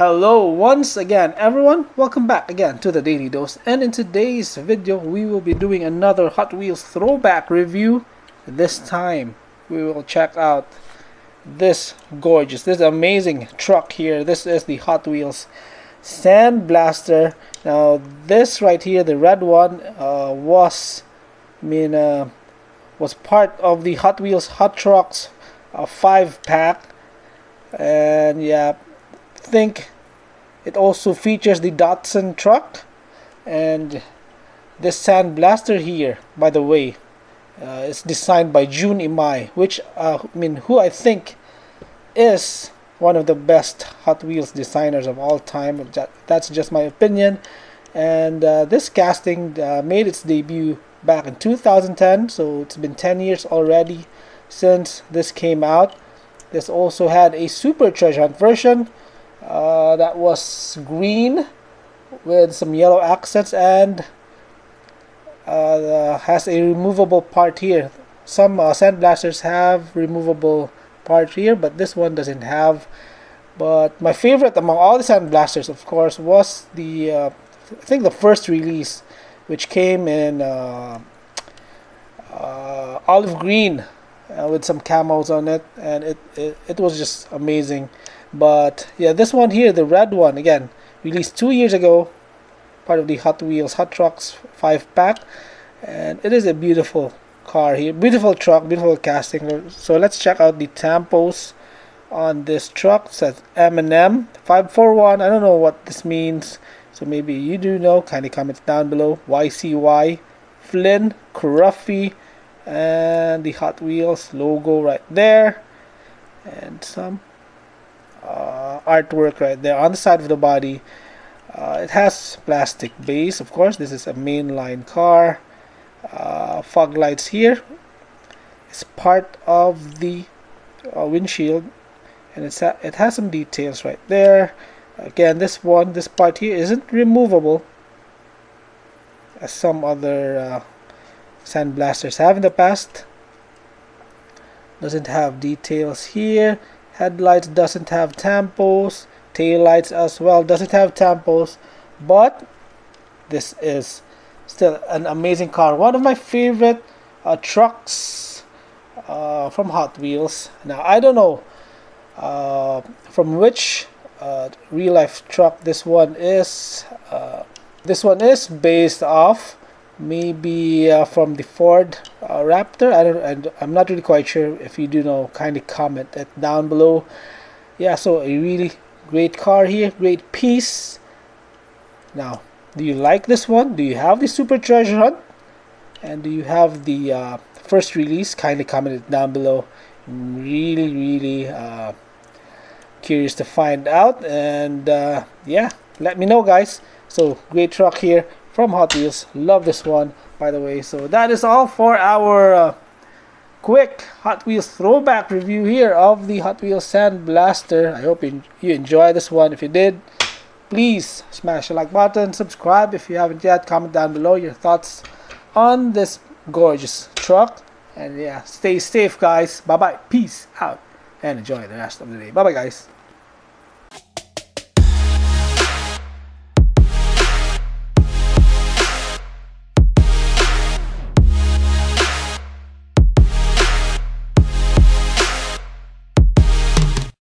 Hello once again everyone, welcome back again to the Daily Dose and in today's video we will be doing another Hot Wheels throwback review. This time we will check out this gorgeous, this amazing truck here. This is the Hot Wheels Sand Blaster. Now this right here, the red one, uh, was I mean uh, was part of the Hot Wheels Hot Trucks uh, 5 pack and yeah think it also features the Datsun truck and this sand blaster here by the way uh, is designed by Jun Imai which uh, I mean who I think is one of the best Hot Wheels designers of all time. That's just my opinion. And uh, this casting uh, made its debut back in 2010 so it's been 10 years already since this came out. This also had a super treasure hunt version uh, that was green with some yellow accents and uh, has a removable part here. Some uh, sandblasters have removable part here, but this one doesn't have. But my favorite among all the sandblasters, of course, was the uh, I think the first release, which came in uh, olive green uh, with some camos on it, and it, it it was just amazing. But yeah, this one here, the red one, again, released two years ago, part of the Hot Wheels Hot Trucks 5 pack. And it is a beautiful car here, beautiful truck, beautiful casting. So let's check out the tampos on this truck. It says M&M 541. I don't know what this means. So maybe you do know. Kindly comment down below. YCY, Flynn, Cruffy, and the Hot Wheels logo right there. And some artwork right there on the side of the body. Uh, it has plastic base, of course. This is a mainline car. Uh, fog lights here. It's part of the uh, windshield, and it's it has some details right there. Again, this one, this part here isn't removable, as some other uh, sandblasters have in the past. Doesn't have details here headlights doesn't have tampos tail lights as well doesn't have tampos but this is still an amazing car. One of my favorite uh, trucks uh, from Hot Wheels. Now I don't know uh, from which uh, real life truck this one is. Uh, this one is based off maybe uh, from the Ford uh, Raptor. I don't and I'm not really quite sure if you do know kindly comment it down below. Yeah so a really great car here great piece. Now do you like this one? Do you have the super treasure hunt? And do you have the uh, first release? Kindly comment it down below. I'm really really uh, curious to find out. And uh, yeah let me know guys. So great truck here from Hot Wheels. Love this one, by the way. So that is all for our uh, quick Hot Wheels throwback review here of the Hot Wheels Sand Blaster. I hope you, you enjoy this one. If you did, please smash the like button, subscribe if you haven't yet, comment down below your thoughts on this gorgeous truck. And yeah, stay safe, guys. Bye bye. Peace out. And enjoy the rest of the day. Bye bye, guys.